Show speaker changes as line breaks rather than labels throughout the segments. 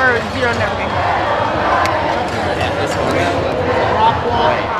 words, you don't know. Yeah,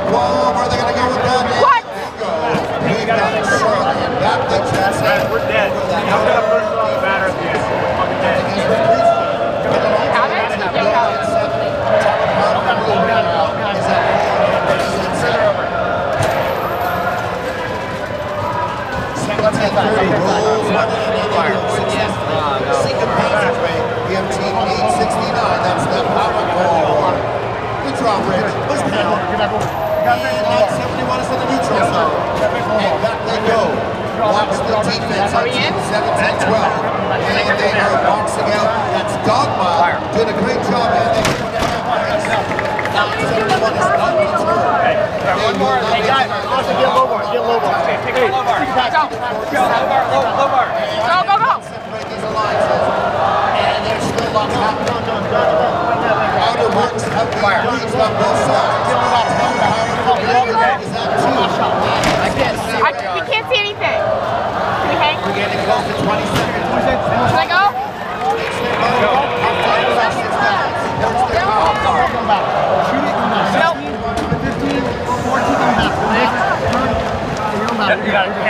Hits that Rock Wall. Where are they going to go with that?
What?
We've got Charlie and back the chest.
We're dead. I'm gonna put it the batter at the end. We're fucking dead.
Have it? You have it.
That's the power goal. Good drop, Rich. Push down. And 971 is in the neutral zone. And back they go. Walks the defense on
Are we in?
7, 10, 12. And they are boxing out. That's Dogma. Doing a great job, man. They put it out. 971 is undeterred.
One more. Hey, guys. Also, get low bar. Get low bar. Okay, take a low bar.
Go.
Go, low bar. Low, low bar.
Go, go, go.
Separate these alliances. And there's still lots happening. Outer works have been reached on both
You